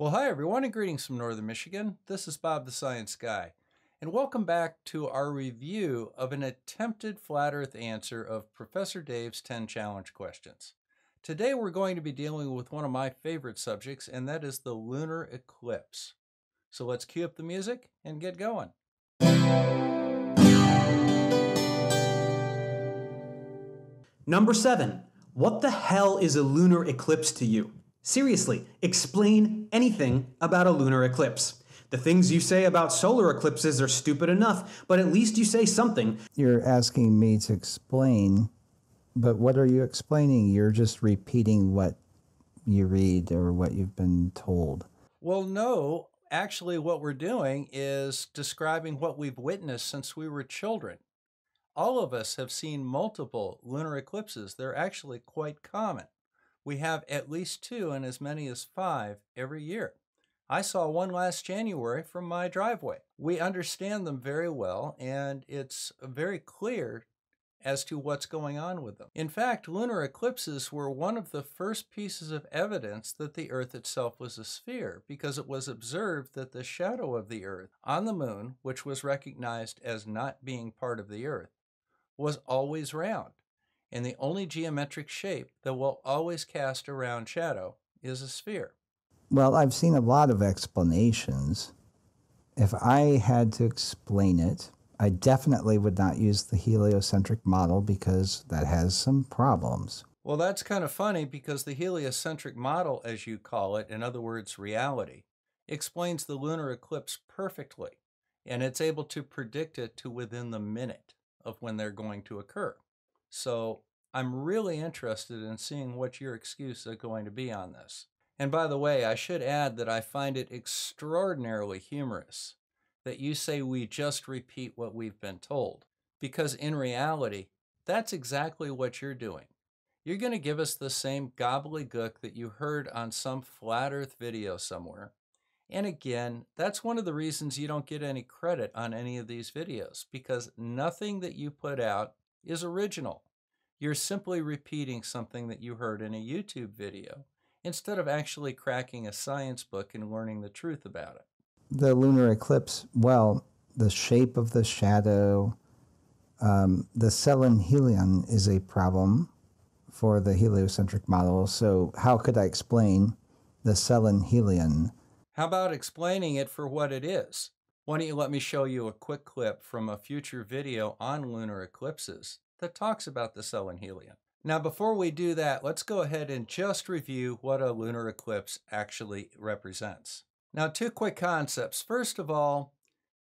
Well, hi everyone, and greetings from Northern Michigan. This is Bob the Science Guy, and welcome back to our review of an attempted flat Earth answer of Professor Dave's 10 challenge questions. Today we're going to be dealing with one of my favorite subjects, and that is the lunar eclipse. So let's cue up the music and get going. Number seven, what the hell is a lunar eclipse to you? Seriously, explain anything about a lunar eclipse. The things you say about solar eclipses are stupid enough, but at least you say something. You're asking me to explain, but what are you explaining? You're just repeating what you read or what you've been told. Well, no, actually, what we're doing is describing what we've witnessed since we were children. All of us have seen multiple lunar eclipses. They're actually quite common. We have at least two and as many as five every year. I saw one last January from my driveway. We understand them very well, and it's very clear as to what's going on with them. In fact, lunar eclipses were one of the first pieces of evidence that the Earth itself was a sphere because it was observed that the shadow of the Earth on the moon, which was recognized as not being part of the Earth, was always round. And the only geometric shape that will always cast a round shadow is a sphere. Well, I've seen a lot of explanations. If I had to explain it, I definitely would not use the heliocentric model because that has some problems. Well, that's kind of funny because the heliocentric model, as you call it, in other words, reality, explains the lunar eclipse perfectly, and it's able to predict it to within the minute of when they're going to occur. So I'm really interested in seeing what your excuse is going to be on this. And by the way, I should add that I find it extraordinarily humorous that you say we just repeat what we've been told, because in reality, that's exactly what you're doing. You're going to give us the same gobbledygook that you heard on some flat earth video somewhere. And again, that's one of the reasons you don't get any credit on any of these videos, because nothing that you put out is original. You're simply repeating something that you heard in a YouTube video instead of actually cracking a science book and learning the truth about it. The lunar eclipse, well, the shape of the shadow, um, the selenelion is a problem for the heliocentric model. So, how could I explain the selenelion? How about explaining it for what it is? Why don't you let me show you a quick clip from a future video on lunar eclipses that talks about the selenelion. Now, before we do that, let's go ahead and just review what a lunar eclipse actually represents. Now, two quick concepts. First of all,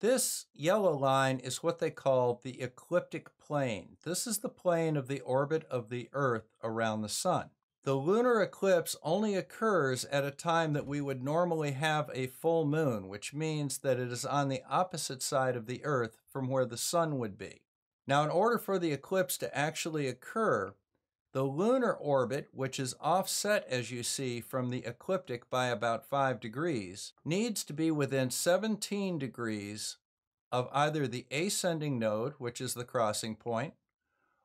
this yellow line is what they call the ecliptic plane. This is the plane of the orbit of the Earth around the Sun. The lunar eclipse only occurs at a time that we would normally have a full moon, which means that it is on the opposite side of the Earth from where the Sun would be. Now, in order for the eclipse to actually occur, the lunar orbit, which is offset as you see from the ecliptic by about 5 degrees, needs to be within 17 degrees of either the ascending node, which is the crossing point,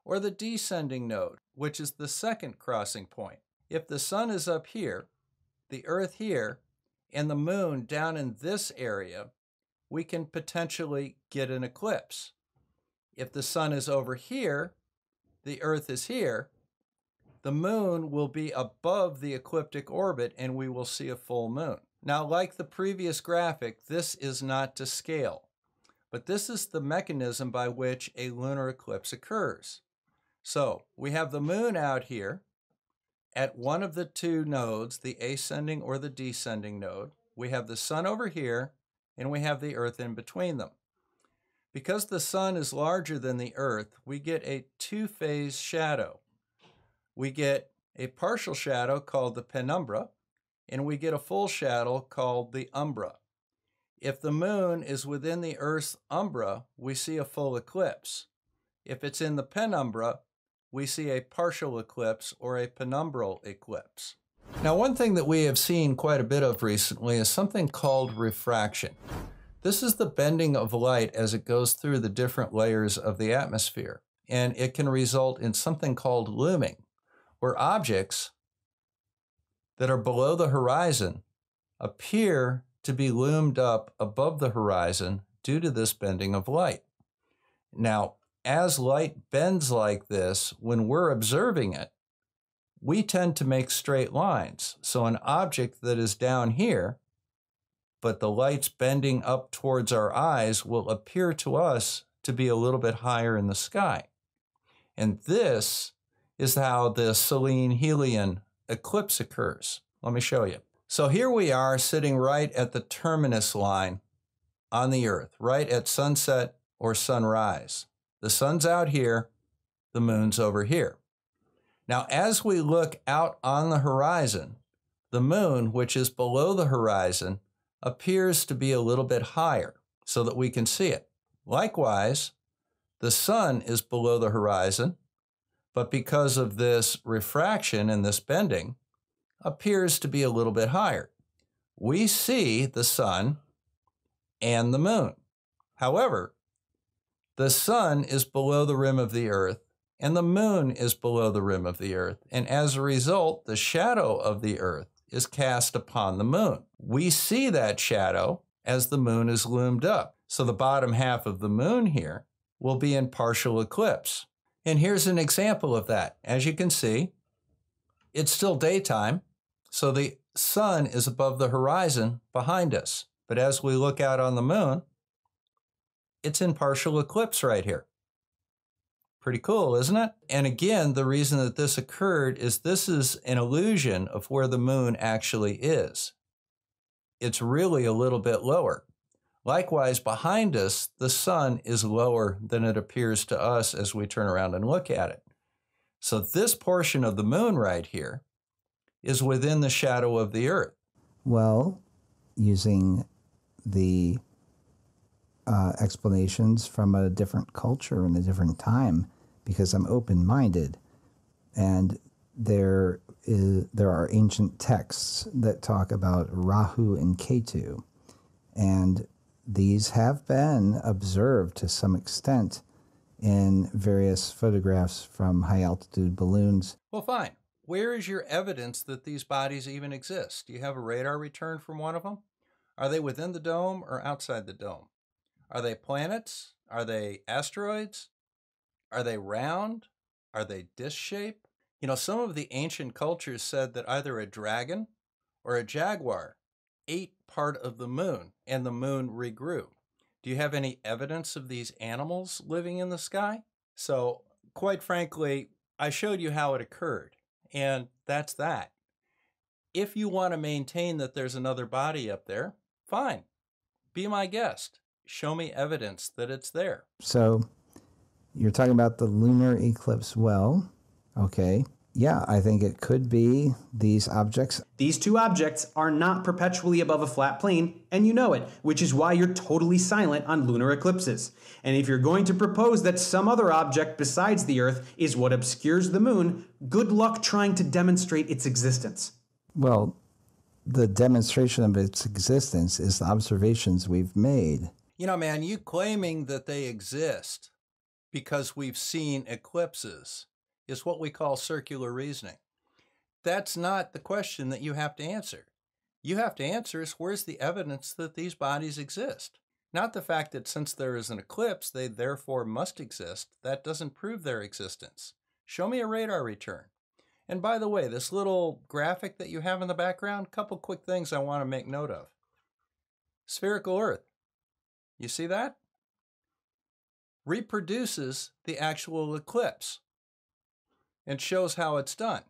or the descending node, which is the second crossing point. If the sun is up here, the earth here, and the moon down in this area, we can potentially get an eclipse. If the sun is over here, the earth is here, the moon will be above the ecliptic orbit and we will see a full moon. Now, like the previous graphic, this is not to scale, but this is the mechanism by which a lunar eclipse occurs. So we have the moon out here at one of the two nodes, the ascending or the descending node. We have the sun over here, and we have the earth in between them. Because the sun is larger than the earth, we get a two-phase shadow. We get a partial shadow called the penumbra, and we get a full shadow called the umbra. If the moon is within the earth's umbra, we see a full eclipse. If it's in the penumbra, we see a partial eclipse or a penumbral eclipse. Now, one thing that we have seen quite a bit of recently is something called refraction. This is the bending of light as it goes through the different layers of the atmosphere, and it can result in something called looming, where objects that are below the horizon appear to be loomed up above the horizon due to this bending of light. Now, as light bends like this, when we're observing it, we tend to make straight lines. So an object that is down here, but the light's bending up towards our eyes, will appear to us to be a little bit higher in the sky. And this is how the Selenehelion eclipse occurs. Let me show you. So here we are sitting right at the terminus line on the Earth, right at sunset or sunrise. The sun's out here, the moon's over here. Now, as we look out on the horizon, the moon, which is below the horizon, appears to be a little bit higher so that we can see it. Likewise, the sun is below the horizon, but because of this refraction and this bending, appears to be a little bit higher. We see the sun and the moon. However, the sun is below the rim of the earth and the moon is below the rim of the earth. And as a result, the shadow of the earth is cast upon the moon. We see that shadow as the moon is loomed up. So the bottom half of the moon here will be in partial eclipse. And here's an example of that. As you can see, it's still daytime, so the sun is above the horizon behind us. But as we look out on the moon, it's in partial eclipse right here. Pretty cool, isn't it? And again, the reason that this occurred is this is an illusion of where the moon actually is. It's really a little bit lower. Likewise, behind us, the sun is lower than it appears to us as we turn around and look at it. So, this portion of the moon right here is within the shadow of the earth. Well, using the uh, explanations from a different culture and a different time, because I'm open minded, and there is there are ancient texts that talk about Rahu and Ketu, and these have been observed to some extent in various photographs from high altitude balloons. Well, fine. Where is your evidence that these bodies even exist? Do you have a radar return from one of them? Are they within the dome or outside the dome? Are they planets? Are they asteroids? Are they round? Are they disc shaped? You know, some of the ancient cultures said that either a dragon or a jaguar ate part of the moon and the moon regrew. Do you have any evidence of these animals living in the sky? So, quite frankly, I showed you how it occurred, and that's that. If you want to maintain that there's another body up there, fine. Be my guest. Show me evidence that it's there. So, you're talking about the lunar eclipse well. Okay yeah, I think it could be these objects. These two objects are not perpetually above a flat plane, and you know it, which is why you're totally silent on lunar eclipses. And if you're going to propose that some other object besides the Earth is what obscures the moon, good luck trying to demonstrate its existence. Well, the demonstration of its existence is the observations we've made. You know, man, you claiming that they exist because we've seen eclipses is what we call circular reasoning. That's not the question that you have to answer. You have to answer is where's the evidence that these bodies exist? Not the fact that since there is an eclipse, they therefore must exist. That doesn't prove their existence. Show me a radar return. And by the way, this little graphic that you have in the background, couple quick things I want to make note of. Spherical Earth. You see that? Reproduces the actual eclipse and shows how it's done.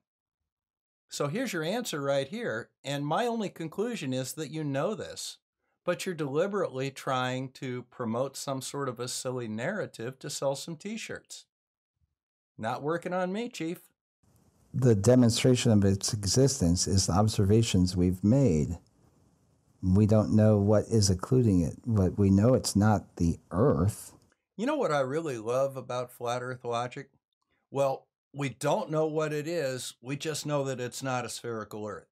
So here's your answer right here. And my only conclusion is that you know this, but you're deliberately trying to promote some sort of a silly narrative to sell some t shirts. Not working on me, Chief. The demonstration of its existence is the observations we've made. We don't know what is occluding it, but we know it's not the Earth. You know what I really love about flat Earth logic? Well, we don't know what it is. We just know that it's not a spherical Earth.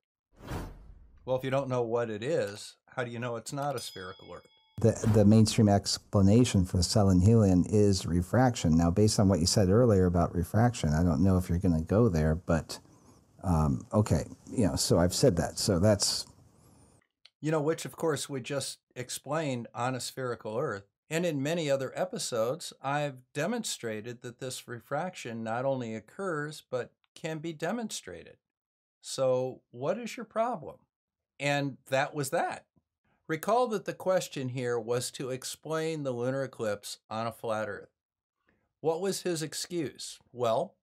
Well, if you don't know what it is, how do you know it's not a spherical Earth? The, the mainstream explanation for Selenehelion is refraction. Now, based on what you said earlier about refraction, I don't know if you're going to go there, but um, okay, you know, so I've said that. So that's You know, which of course we just explained on a spherical Earth. And in many other episodes, I've demonstrated that this refraction not only occurs, but can be demonstrated. So, what is your problem? And that was that. Recall that the question here was to explain the lunar eclipse on a flat Earth. What was his excuse? Well,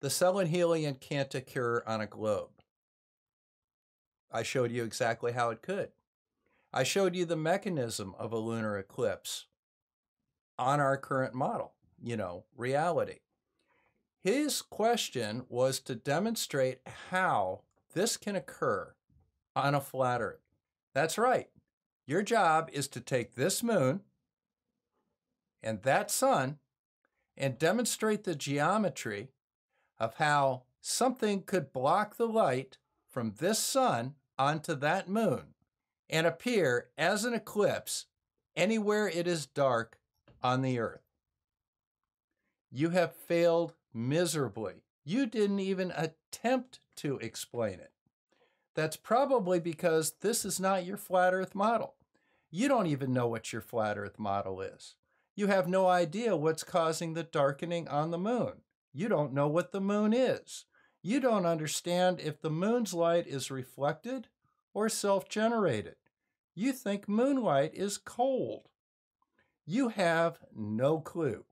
the selenhelion can't occur on a globe. I showed you exactly how it could. I showed you the mechanism of a lunar eclipse on our current model, you know, reality. His question was to demonstrate how this can occur on a flat Earth. That's right. Your job is to take this moon and that sun and demonstrate the geometry of how something could block the light from this sun onto that moon and appear as an eclipse anywhere it is dark on the earth. You have failed miserably. You didn't even attempt to explain it. That's probably because this is not your flat earth model. You don't even know what your flat earth model is. You have no idea what's causing the darkening on the moon. You don't know what the moon is. You don't understand if the moon's light is reflected or self generated. You think moonlight is cold. You have no clue.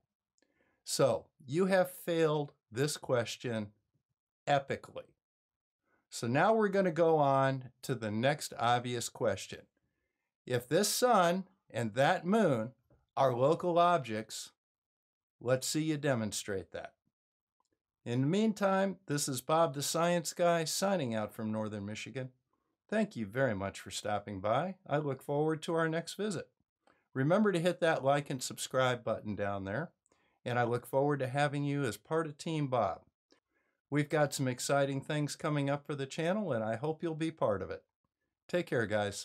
So, you have failed this question epically. So, now we're going to go on to the next obvious question. If this sun and that moon are local objects, let's see you demonstrate that. In the meantime, this is Bob the Science Guy signing out from Northern Michigan. Thank you very much for stopping by. I look forward to our next visit. Remember to hit that like and subscribe button down there, and I look forward to having you as part of Team Bob. We've got some exciting things coming up for the channel, and I hope you'll be part of it. Take care, guys.